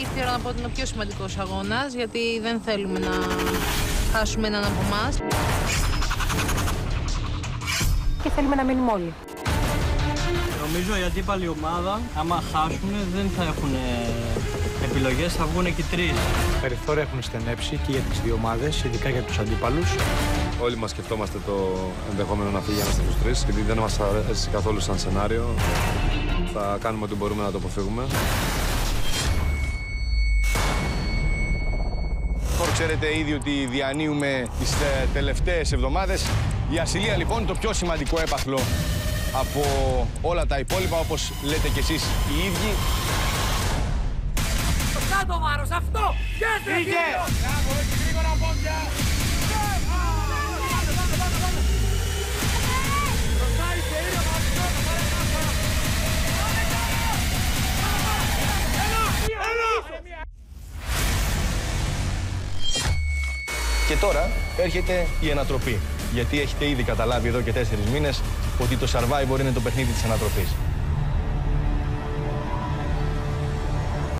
ήρθε η ώρα να πω ότι είναι ο πιο σημαντικός αγώνας, γιατί δεν θέλουμε να χάσουμε έναν από εμάς. Και θέλουμε να μείνουμε όλοι. Νομίζω η αντίπαλη ομάδα, άμα χάσουν, δεν θα έχουν επιλογές, θα βγουν και τρεις. Περιθώρια έχουν στενέψει και για τις δύο ομάδες, ειδικά για τους αντίπαλους. Όλοι μας σκεφτόμαστε το ενδεχόμενο να φύγει ένας από τους τρεις, γιατί δεν μας αρέσει καθόλου σαν σενάριο. Θα κάνουμε ό,τι μπορούμε να το αποφύγουμε. Ξέρετε ήδη ότι διανύουμε τις ε, τελευταίες εβδομάδες. Η ασυλία λοιπόν είναι το πιο σημαντικό έπαθλο από όλα τα υπόλοιπα, όπως λέτε κι εσείς οι ίδιοι. Κάτω βάρος, αυτό! Βγαίνετε! Γρήγορα πόδια! Και τώρα έρχεται η ανατροπή. Γιατί έχετε ήδη καταλάβει εδώ και τέσσερις μήνες ότι το Survivor είναι το παιχνίδι της ανατροπής.